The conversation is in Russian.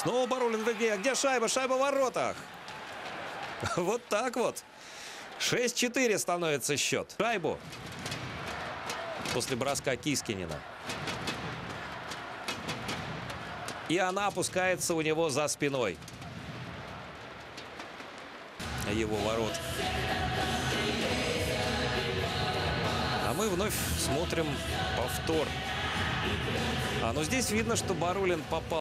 Снова Барулин ну, в игре. Где шайба? Шайба в воротах. Вот так вот. 6-4 становится счет. Шайбу. После броска Кискинина. И она опускается у него за спиной. Его ворот. А мы вновь смотрим повтор. А ну здесь видно, что Барулин попал.